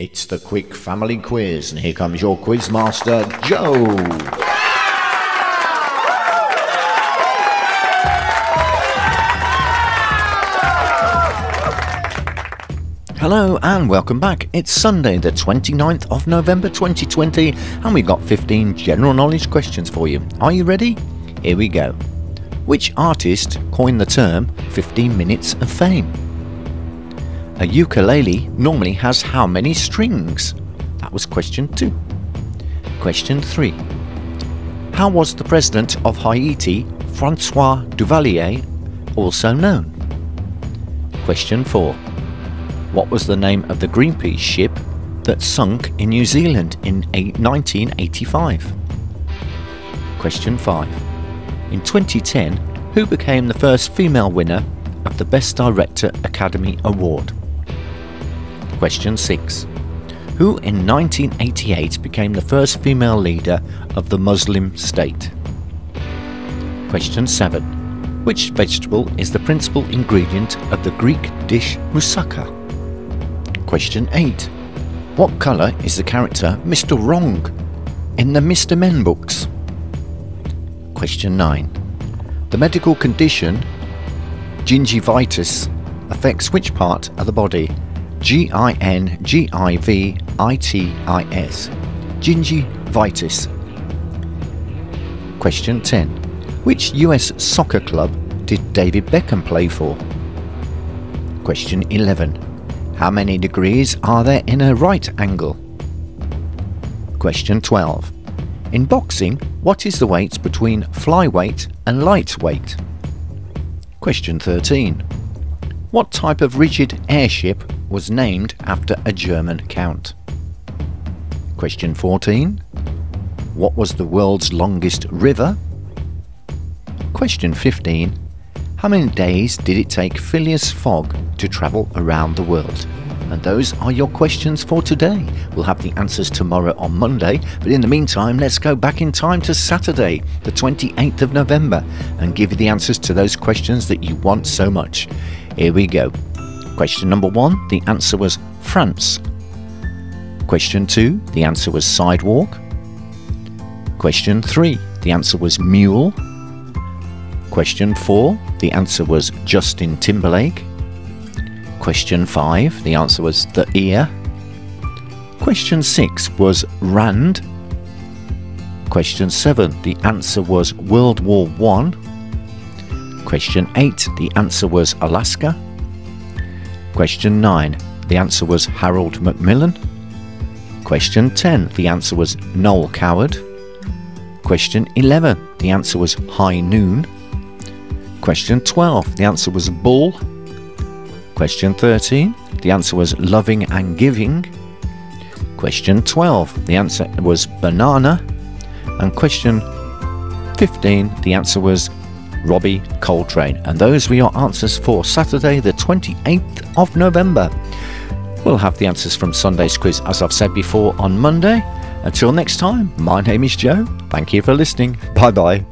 It's the quick family quiz, and here comes your quiz master, Joe. Hello and welcome back. It's Sunday, the 29th of November 2020, and we've got 15 general knowledge questions for you. Are you ready? Here we go. Which artist coined the term 15 minutes of fame? A ukulele normally has how many strings? That was question 2. Question 3. How was the president of Haiti, Francois Duvalier, also known? Question 4. What was the name of the Greenpeace ship that sunk in New Zealand in 1985? Question 5. In 2010, who became the first female winner of the Best Director Academy Award? Question 6. Who in 1988 became the first female leader of the Muslim state? Question 7. Which vegetable is the principal ingredient of the Greek dish moussaka? Question 8. What colour is the character Mr. Wrong in the Mr. Men books? Question 9. The medical condition gingivitis affects which part of the body? G I N G I V I T I S. Gingivitis. Question 10. Which US soccer club did David Beckham play for? Question 11. How many degrees are there in a right angle? Question 12. In boxing, what is the weight between flyweight and lightweight? Question 13. What type of rigid airship was named after a German count? Question 14. What was the world's longest river? Question 15. How many days did it take Phileas Fogg to travel around the world? And those are your questions for today. We'll have the answers tomorrow on Monday, but in the meantime, let's go back in time to Saturday, the 28th of November, and give you the answers to those questions that you want so much. Here we go. Question number one, the answer was France. Question two, the answer was sidewalk. Question three, the answer was mule. Question four, the answer was Justin Timberlake. Question 5, the answer was the ear. Question 6 was Rand. Question 7, the answer was World War 1. Question 8, the answer was Alaska. Question 9, the answer was Harold Macmillan. Question 10, the answer was Noel Coward. Question 11, the answer was High Noon. Question 12, the answer was Bull. Question 13, the answer was loving and giving. Question 12, the answer was banana. And question 15, the answer was Robbie Coltrane. And those were your answers for Saturday, the 28th of November. We'll have the answers from Sunday's quiz, as I've said before, on Monday. Until next time, my name is Joe. Thank you for listening. Bye bye.